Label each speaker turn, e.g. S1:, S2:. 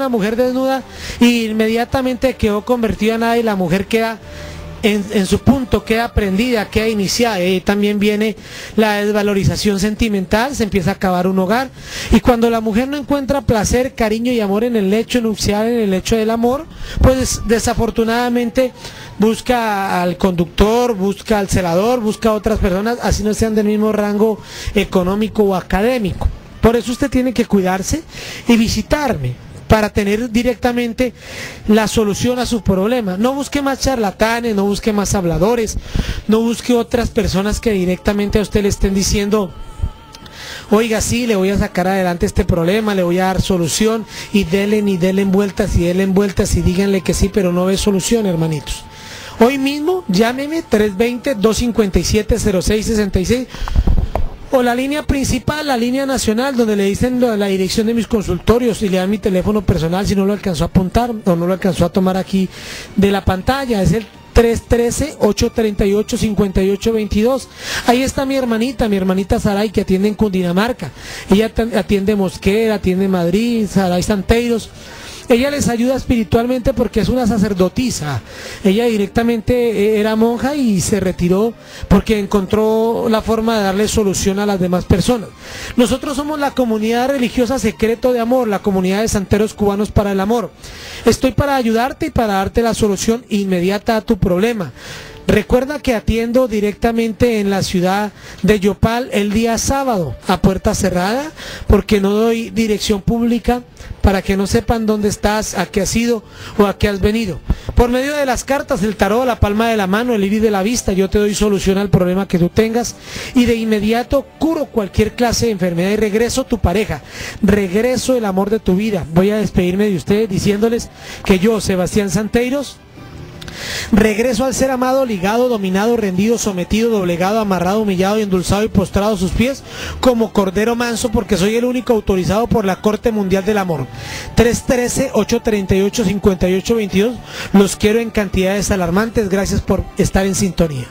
S1: una mujer desnuda y inmediatamente quedó convertida en nada y la mujer queda en, su punto, queda prendida, queda iniciada. Y también viene la desvalorización sentimental, se empieza a acabar un hogar. Y cuando la mujer no encuentra placer, cariño y amor en el lecho nupcial, en el lecho del amor, pues desafortunadamente busca al conductor, busca al celador, busca a otras personas, así no sean del mismo rango económico o académico. Por eso usted tiene que cuidarse y visitarme para tener directamente la solución a su problema. No busque más charlatanes, no busque más habladores, no busque otras personas que directamente a usted le estén diciendo oiga, sí, le voy a sacar adelante este problema, le voy a dar solución y denle y denle vueltas y denle vueltas y díganle que sí, pero no ve solución, hermanitos. Hoy mismo llámeme 320-257-0666 o la línea principal, la línea nacional, donde le dicen la dirección de mis consultorios y le dan mi teléfono personal si no lo alcanzó a apuntar o no lo alcanzó a tomar aquí de la pantalla. Es el 313-838-5822. Ahí está mi hermanita, mi hermanita Saray, que atiende en Cundinamarca. Ella atiende Mosquera, atiende Madrid, Saray Santeiros. Ella les ayuda espiritualmente porque es una sacerdotisa. Ella directamente eh, era monja y se retiró porque encontró la forma de darle solución a las demás personas. Nosotros somos la comunidad religiosa secreto de amor, la comunidad de santeros cubanos para el amor. Estoy para ayudarte y para darte la solución inmediata a tu problema. Recuerda que atiendo directamente en la ciudad de Yopal el día sábado a puerta cerrada porque no doy dirección pública para que no sepan dónde estás, a qué has ido o a qué has venido. Por medio de las cartas, el tarot, la palma de la mano, el iris de la vista, yo te doy solución al problema que tú tengas y de inmediato curo cualquier clase de enfermedad y regreso tu pareja, regreso el amor de tu vida. Voy a despedirme de ustedes diciéndoles que yo, Sebastián Santeiros, Regreso al ser amado, ligado, dominado, rendido, sometido, doblegado, amarrado, humillado y endulzado y postrado a sus pies como cordero manso porque soy el único autorizado por la Corte Mundial del Amor. 313-838-5822. Los quiero en cantidades alarmantes. Gracias por estar en sintonía.